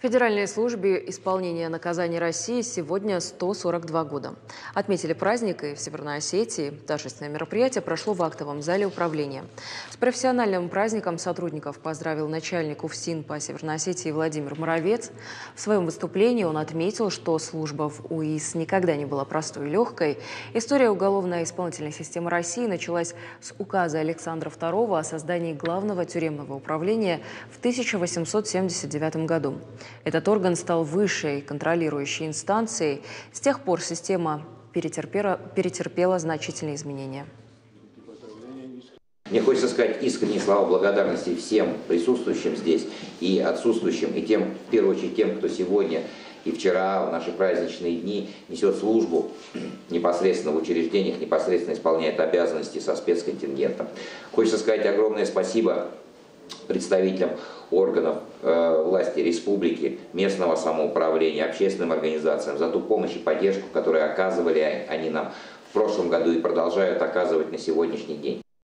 Федеральной службе исполнения наказаний России сегодня 142 года. Отметили праздник и в Северной Осетии. Торжественное мероприятие прошло в актовом зале управления. С профессиональным праздником сотрудников поздравил начальник УФСИН по Северной Осетии Владимир Моровец. В своем выступлении он отметил, что служба в УИС никогда не была простой и легкой. История уголовно-исполнительной системы России началась с указа Александра II о создании главного тюремного управления в 1879 году. Этот орган стал высшей контролирующей инстанцией. С тех пор система перетерпела, перетерпела значительные изменения. Мне хочется сказать искренние слова благодарности всем присутствующим здесь и отсутствующим, и тем, в первую очередь тем, кто сегодня и вчера в наши праздничные дни несет службу непосредственно в учреждениях, непосредственно исполняет обязанности со спецконтингентом. Хочется сказать огромное спасибо представителям органов э, власти республики, местного самоуправления, общественным организациям за ту помощь и поддержку, которую оказывали они нам в прошлом году и продолжают оказывать на сегодняшний день.